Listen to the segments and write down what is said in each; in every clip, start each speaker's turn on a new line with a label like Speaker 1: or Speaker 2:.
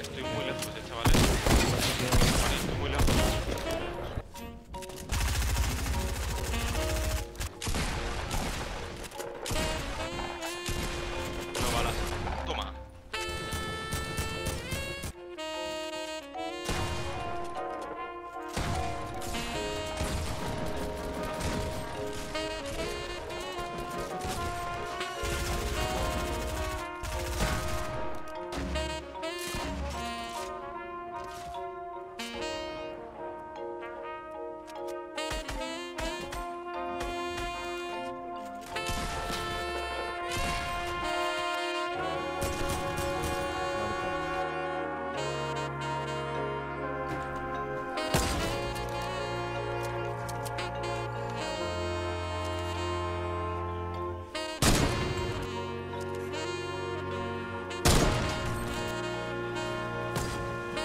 Speaker 1: Estoy muy lejos, chavales.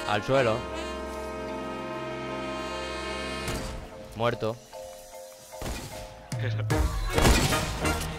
Speaker 2: Al suelo. Muerto.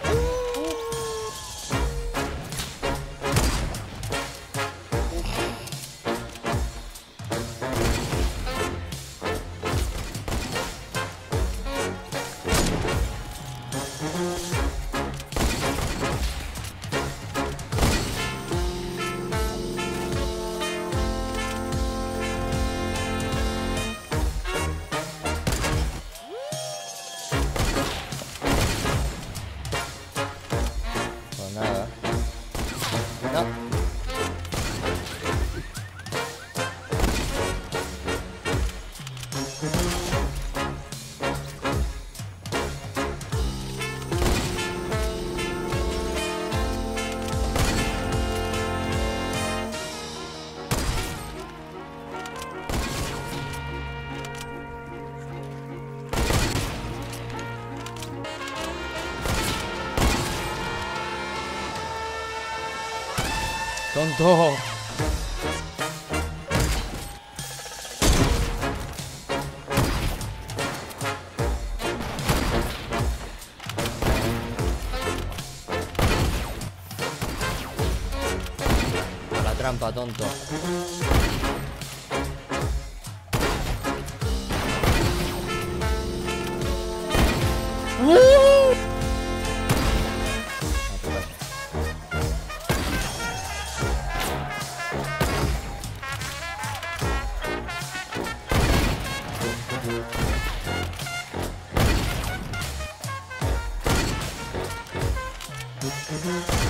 Speaker 2: ¡Tonto! La trampa, tonto. ¡Uh! Mm-hmm.